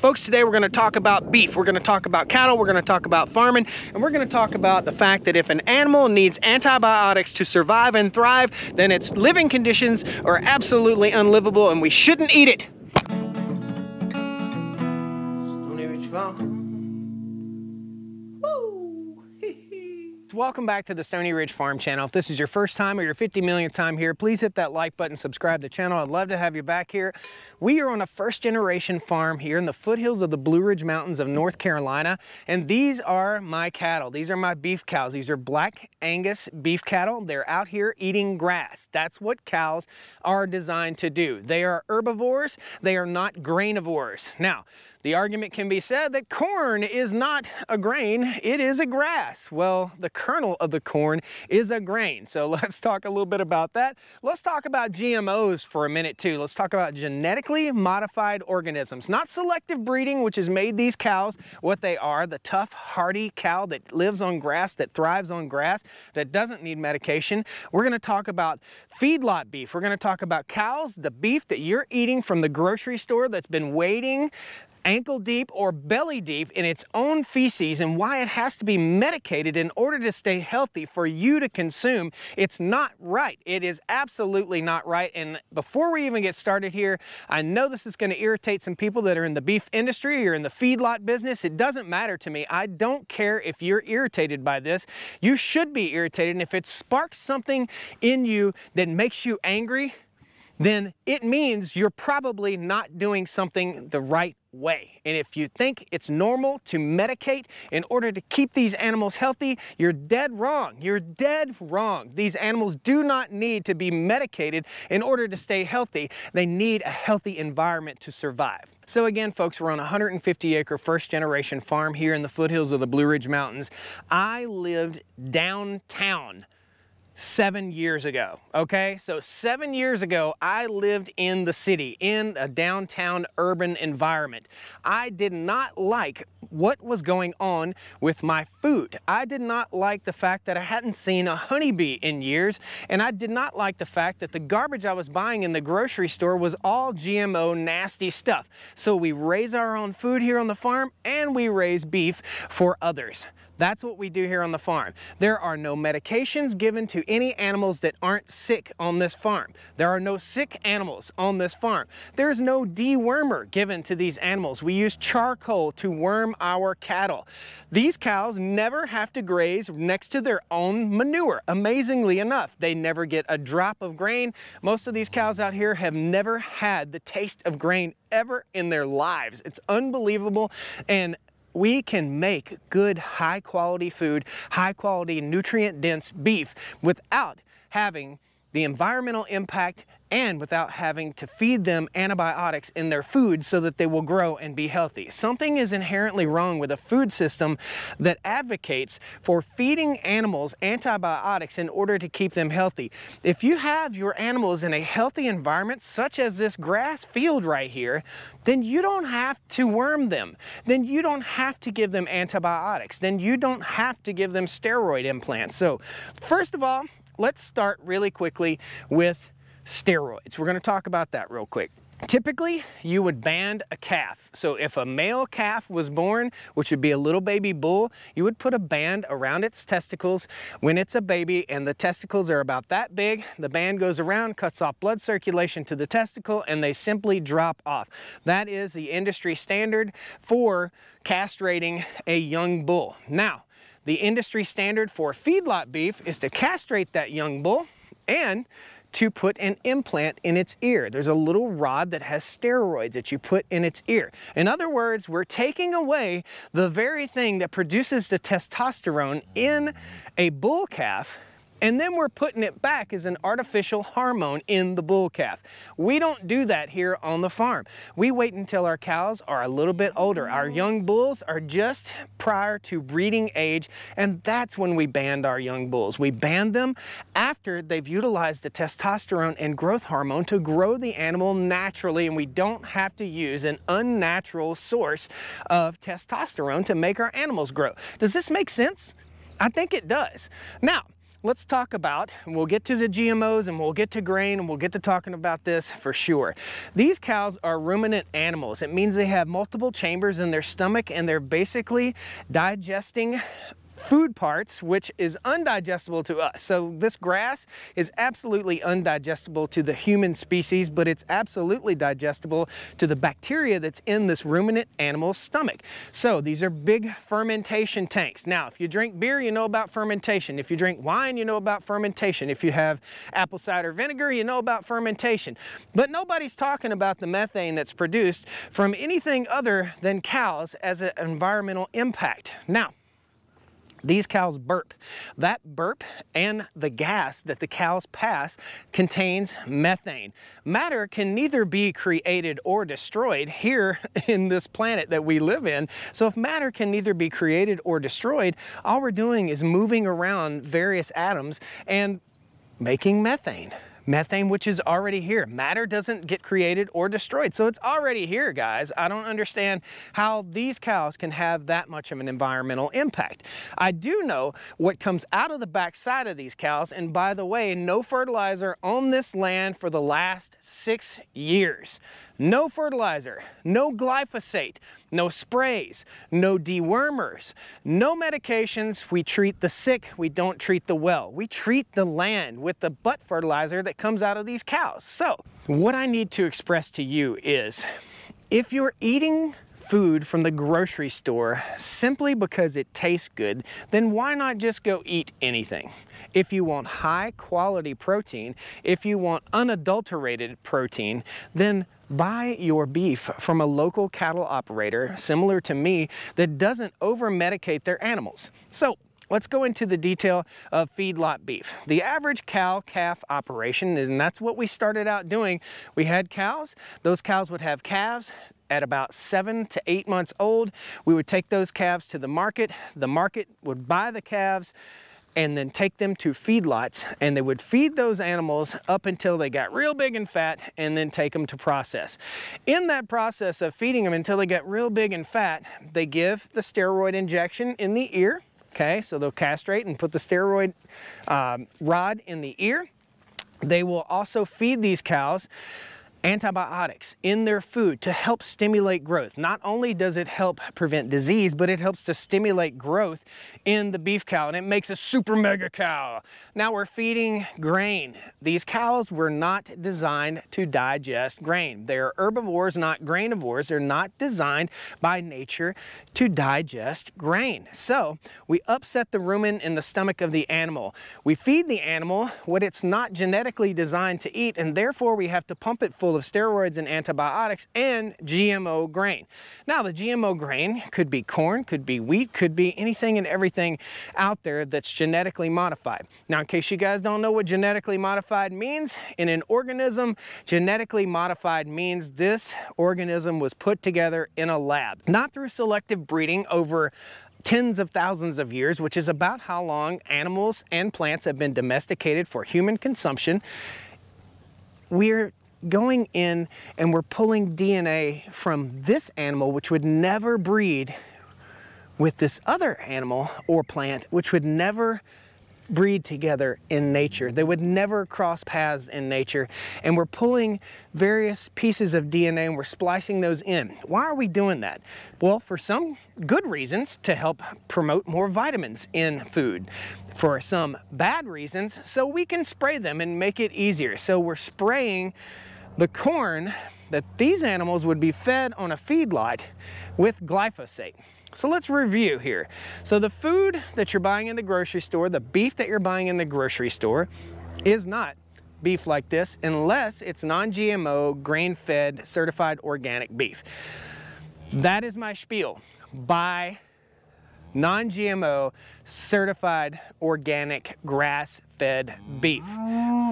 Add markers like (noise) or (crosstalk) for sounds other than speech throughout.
Folks, today we're going to talk about beef. We're going to talk about cattle. We're going to talk about farming. And we're going to talk about the fact that if an animal needs antibiotics to survive and thrive, then its living conditions are absolutely unlivable and we shouldn't eat it. Welcome back to the Stoney Ridge Farm channel. If this is your first time or your 50 millionth time here, please hit that like button, subscribe to the channel. I'd love to have you back here. We are on a first generation farm here in the foothills of the Blue Ridge Mountains of North Carolina. And these are my cattle. These are my beef cows. These are black Angus beef cattle. They're out here eating grass. That's what cows are designed to do. They are herbivores. They are not grainivores. Now, the argument can be said that corn is not a grain, it is a grass. Well, the kernel of the corn is a grain. So (laughs) let's talk a little bit about that. Let's talk about GMOs for a minute too. Let's talk about genetically modified organisms, not selective breeding, which has made these cows what they are, the tough, hardy cow that lives on grass, that thrives on grass, that doesn't need medication. We're gonna talk about feedlot beef. We're gonna talk about cows, the beef that you're eating from the grocery store that's been waiting ankle deep or belly deep in its own feces and why it has to be medicated in order to stay healthy for you to consume. It's not right. It is absolutely not right. And before we even get started here, I know this is going to irritate some people that are in the beef industry or in the feedlot business. It doesn't matter to me. I don't care if you're irritated by this. You should be irritated. And if it sparks something in you that makes you angry, then it means you're probably not doing something the right way. And if you think it's normal to medicate in order to keep these animals healthy, you're dead wrong. You're dead wrong. These animals do not need to be medicated in order to stay healthy. They need a healthy environment to survive. So again, folks, we're on a 150 acre first generation farm here in the foothills of the Blue Ridge Mountains. I lived downtown seven years ago, okay? So seven years ago, I lived in the city, in a downtown urban environment. I did not like what was going on with my food. I did not like the fact that I hadn't seen a honeybee in years, and I did not like the fact that the garbage I was buying in the grocery store was all GMO nasty stuff. So we raise our own food here on the farm, and we raise beef for others. That's what we do here on the farm. There are no medications given to any animals that aren't sick on this farm. There are no sick animals on this farm. There's no dewormer given to these animals. We use charcoal to worm our cattle. These cows never have to graze next to their own manure. Amazingly enough, they never get a drop of grain. Most of these cows out here have never had the taste of grain ever in their lives. It's unbelievable and we can make good high quality food, high quality nutrient dense beef without having the environmental impact and without having to feed them antibiotics in their food so that they will grow and be healthy. Something is inherently wrong with a food system that advocates for feeding animals antibiotics in order to keep them healthy. If you have your animals in a healthy environment, such as this grass field right here, then you don't have to worm them. Then you don't have to give them antibiotics. Then you don't have to give them steroid implants. So first of all, let's start really quickly with steroids. We're gonna talk about that real quick. Typically, you would band a calf. So if a male calf was born, which would be a little baby bull, you would put a band around its testicles when it's a baby and the testicles are about that big. The band goes around, cuts off blood circulation to the testicle, and they simply drop off. That is the industry standard for castrating a young bull. Now, the industry standard for feedlot beef is to castrate that young bull and to put an implant in its ear. There's a little rod that has steroids that you put in its ear. In other words, we're taking away the very thing that produces the testosterone in a bull calf and then we're putting it back as an artificial hormone in the bull calf. We don't do that here on the farm. We wait until our cows are a little bit older. Our young bulls are just prior to breeding age, and that's when we band our young bulls. We band them after they've utilized the testosterone and growth hormone to grow the animal naturally, and we don't have to use an unnatural source of testosterone to make our animals grow. Does this make sense? I think it does. Now, let's talk about, and we'll get to the GMOs and we'll get to grain and we'll get to talking about this for sure. These cows are ruminant animals. It means they have multiple chambers in their stomach and they're basically digesting food parts, which is undigestible to us. So this grass is absolutely undigestible to the human species, but it's absolutely digestible to the bacteria that's in this ruminant animal's stomach. So these are big fermentation tanks. Now, if you drink beer, you know about fermentation. If you drink wine, you know about fermentation. If you have apple cider vinegar, you know about fermentation. But nobody's talking about the methane that's produced from anything other than cows as an environmental impact. Now, these cows burp. That burp and the gas that the cows pass contains methane. Matter can neither be created or destroyed here (laughs) in this planet that we live in. So if matter can neither be created or destroyed, all we're doing is moving around various atoms and making methane methane which is already here. Matter doesn't get created or destroyed, so it's already here, guys. I don't understand how these cows can have that much of an environmental impact. I do know what comes out of the backside of these cows, and by the way, no fertilizer on this land for the last six years. No fertilizer, no glyphosate, no sprays, no dewormers, no medications. We treat the sick, we don't treat the well. We treat the land with the butt fertilizer that comes out of these cows. So what I need to express to you is if you're eating food from the grocery store simply because it tastes good, then why not just go eat anything? If you want high quality protein, if you want unadulterated protein, then buy your beef from a local cattle operator similar to me that doesn't over medicate their animals. So Let's go into the detail of feedlot beef. The average cow-calf operation, is, and that's what we started out doing. We had cows, those cows would have calves, at about seven to eight months old. We would take those calves to the market. The market would buy the calves and then take them to feedlots and they would feed those animals up until they got real big and fat and then take them to process. In that process of feeding them until they get real big and fat, they give the steroid injection in the ear. Okay, so they'll castrate and put the steroid um, rod in the ear. They will also feed these cows antibiotics in their food to help stimulate growth. Not only does it help prevent disease, but it helps to stimulate growth in the beef cow and it makes a super mega cow. Now we're feeding grain. These cows were not designed to digest grain. They're herbivores, not grainivores. They're not designed by nature to digest grain. So we upset the rumen in the stomach of the animal. We feed the animal what it's not genetically designed to eat and therefore we have to pump it full full of steroids and antibiotics and GMO grain. Now the GMO grain could be corn, could be wheat, could be anything and everything out there that's genetically modified. Now in case you guys don't know what genetically modified means, in an organism, genetically modified means this organism was put together in a lab, not through selective breeding over tens of thousands of years, which is about how long animals and plants have been domesticated for human consumption. We're going in and we're pulling DNA from this animal, which would never breed with this other animal or plant, which would never breed together in nature. They would never cross paths in nature. And we're pulling various pieces of DNA and we're splicing those in. Why are we doing that? Well, for some good reasons to help promote more vitamins in food. For some bad reasons, so we can spray them and make it easier. So we're spraying the corn that these animals would be fed on a feedlot with glyphosate. So let's review here. So the food that you're buying in the grocery store, the beef that you're buying in the grocery store is not beef like this unless it's non-GMO, grain-fed, certified organic beef. That is my spiel. Buy non-GMO, certified organic grass-fed beef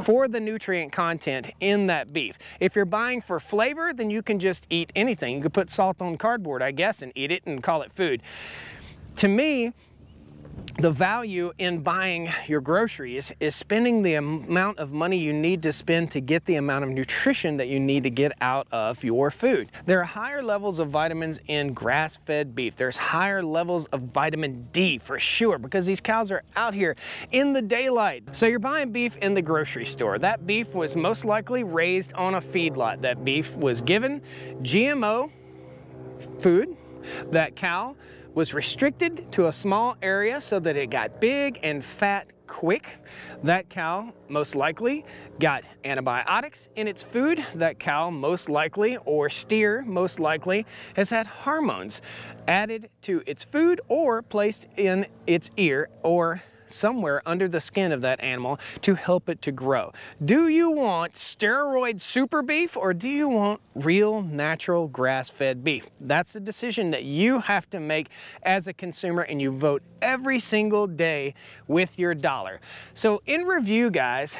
for the nutrient content in that beef. If you're buying for flavor, then you can just eat anything. You could put salt on cardboard, I guess, and eat it and call it food. To me, the value in buying your groceries is spending the amount of money you need to spend to get the amount of nutrition that you need to get out of your food. There are higher levels of vitamins in grass-fed beef. There's higher levels of vitamin D for sure because these cows are out here in the daylight. So you're buying beef in the grocery store. That beef was most likely raised on a feedlot. That beef was given GMO food. That cow was restricted to a small area so that it got big and fat quick. That cow most likely got antibiotics in its food. That cow most likely, or steer most likely, has had hormones added to its food or placed in its ear or somewhere under the skin of that animal to help it to grow. Do you want steroid super beef or do you want real natural grass-fed beef? That's a decision that you have to make as a consumer and you vote every single day with your dollar. So in review, guys,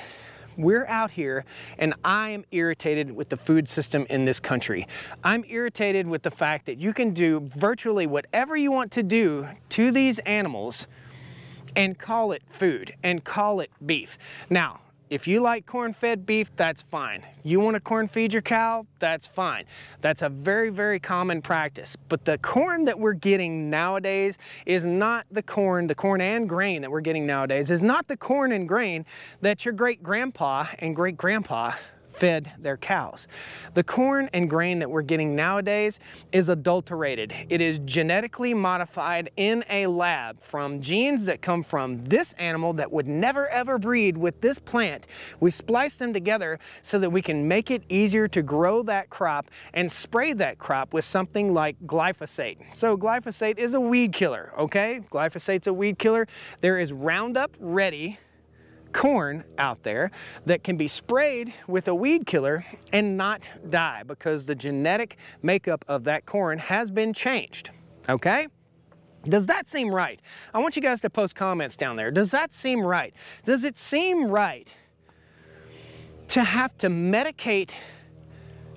we're out here and I am irritated with the food system in this country. I'm irritated with the fact that you can do virtually whatever you want to do to these animals and call it food and call it beef. Now, if you like corn-fed beef, that's fine. You want to corn feed your cow, that's fine. That's a very, very common practice. But the corn that we're getting nowadays is not the corn, the corn and grain that we're getting nowadays is not the corn and grain that your great grandpa and great grandpa fed their cows. The corn and grain that we're getting nowadays is adulterated. It is genetically modified in a lab from genes that come from this animal that would never ever breed with this plant. We splice them together so that we can make it easier to grow that crop and spray that crop with something like glyphosate. So glyphosate is a weed killer, okay? Glyphosate's a weed killer. There is Roundup Ready corn out there that can be sprayed with a weed killer and not die because the genetic makeup of that corn has been changed, okay? Does that seem right? I want you guys to post comments down there. Does that seem right? Does it seem right to have to medicate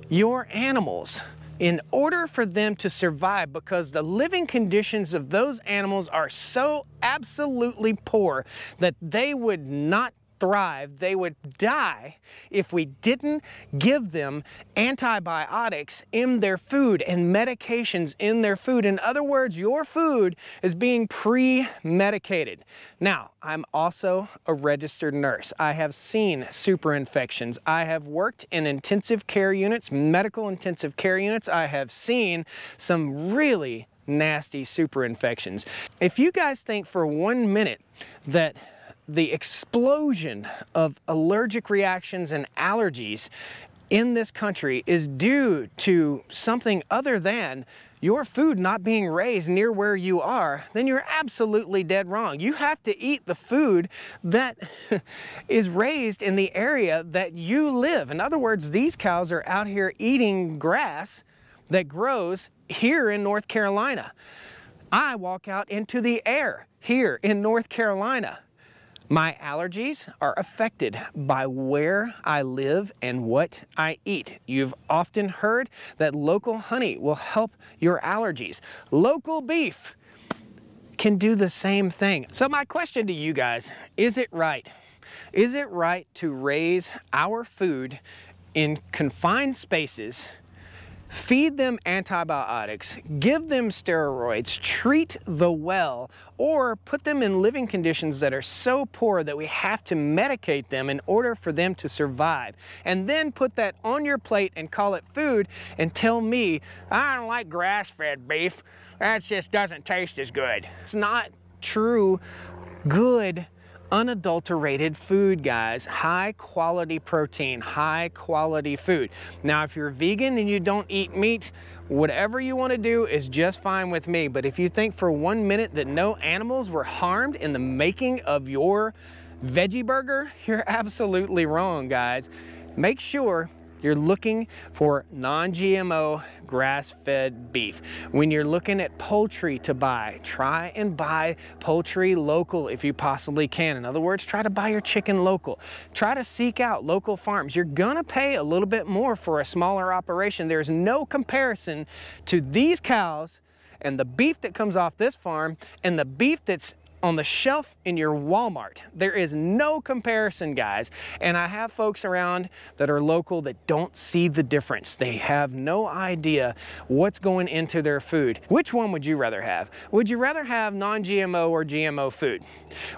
your animals in order for them to survive because the living conditions of those animals are so absolutely poor that they would not thrive, they would die if we didn't give them antibiotics in their food and medications in their food. In other words, your food is being pre-medicated. Now, I'm also a registered nurse. I have seen super infections. I have worked in intensive care units, medical intensive care units. I have seen some really nasty super infections. If you guys think for one minute that the explosion of allergic reactions and allergies in this country is due to something other than your food not being raised near where you are, then you're absolutely dead wrong. You have to eat the food that (laughs) is raised in the area that you live. In other words, these cows are out here eating grass that grows here in North Carolina. I walk out into the air here in North Carolina. My allergies are affected by where I live and what I eat. You've often heard that local honey will help your allergies. Local beef can do the same thing. So my question to you guys, is it right? Is it right to raise our food in confined spaces feed them antibiotics, give them steroids, treat the well, or put them in living conditions that are so poor that we have to medicate them in order for them to survive. And then put that on your plate and call it food and tell me, I don't like grass-fed beef. That just doesn't taste as good. It's not true good unadulterated food, guys. High quality protein, high quality food. Now, if you're vegan and you don't eat meat, whatever you want to do is just fine with me. But if you think for one minute that no animals were harmed in the making of your veggie burger, (laughs) you're absolutely wrong, guys. Make sure you're looking for non-GMO grass-fed beef. When you're looking at poultry to buy, try and buy poultry local if you possibly can. In other words, try to buy your chicken local. Try to seek out local farms. You're gonna pay a little bit more for a smaller operation. There's no comparison to these cows and the beef that comes off this farm and the beef that's on the shelf in your Walmart. There is no comparison, guys. And I have folks around that are local that don't see the difference. They have no idea what's going into their food. Which one would you rather have? Would you rather have non-GMO or GMO food?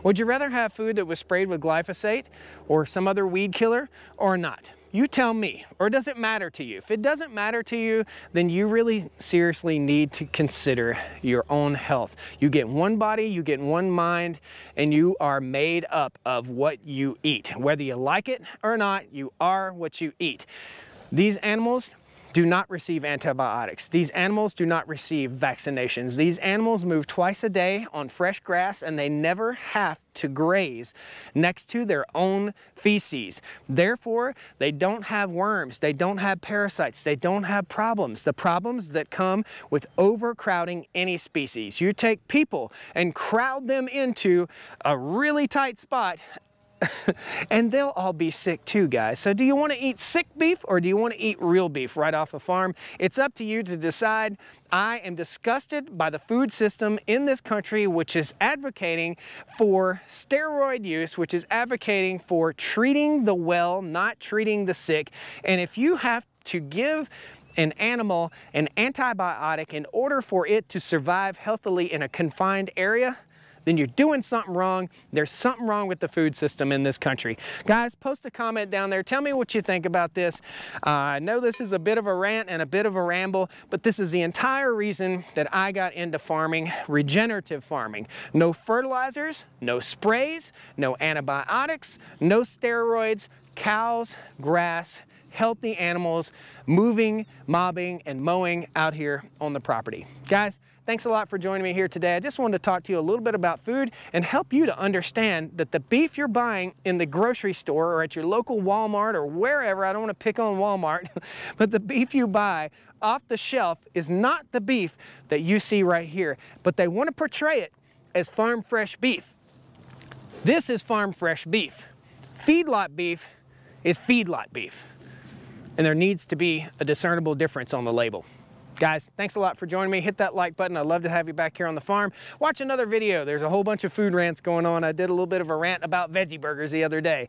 Would you rather have food that was sprayed with glyphosate or some other weed killer or not? You tell me, or does it matter to you? If it doesn't matter to you, then you really seriously need to consider your own health. You get one body, you get one mind, and you are made up of what you eat. Whether you like it or not, you are what you eat. These animals, do not receive antibiotics. These animals do not receive vaccinations. These animals move twice a day on fresh grass and they never have to graze next to their own feces. Therefore, they don't have worms, they don't have parasites, they don't have problems. The problems that come with overcrowding any species. You take people and crowd them into a really tight spot (laughs) and they'll all be sick too, guys. So do you want to eat sick beef or do you want to eat real beef right off a farm? It's up to you to decide. I am disgusted by the food system in this country, which is advocating for steroid use, which is advocating for treating the well, not treating the sick. And if you have to give an animal an antibiotic in order for it to survive healthily in a confined area, then you're doing something wrong. There's something wrong with the food system in this country. Guys, post a comment down there. Tell me what you think about this. Uh, I know this is a bit of a rant and a bit of a ramble, but this is the entire reason that I got into farming, regenerative farming. No fertilizers, no sprays, no antibiotics, no steroids, cows, grass, healthy animals moving, mobbing, and mowing out here on the property. Guys, Thanks a lot for joining me here today. I just wanted to talk to you a little bit about food and help you to understand that the beef you're buying in the grocery store or at your local Walmart or wherever, I don't want to pick on Walmart, (laughs) but the beef you buy off the shelf is not the beef that you see right here, but they want to portray it as farm fresh beef. This is farm fresh beef. Feedlot beef is feedlot beef. And there needs to be a discernible difference on the label. Guys, thanks a lot for joining me. Hit that like button. I'd love to have you back here on the farm. Watch another video. There's a whole bunch of food rants going on. I did a little bit of a rant about veggie burgers the other day.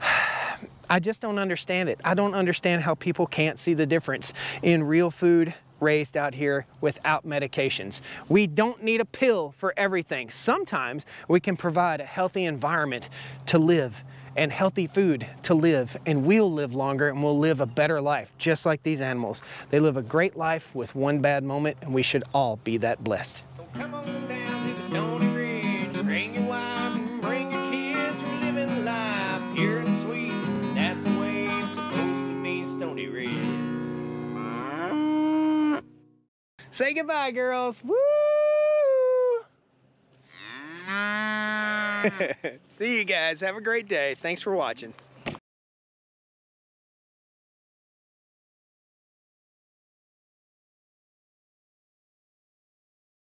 (sighs) I just don't understand it. I don't understand how people can't see the difference in real food raised out here without medications. We don't need a pill for everything. Sometimes we can provide a healthy environment to live and healthy food to live, and we'll live longer and we'll live a better life, just like these animals. They live a great life with one bad moment, and we should all be that blessed. Come on down to (laughs) See you guys. Have a great day. Thanks for watching.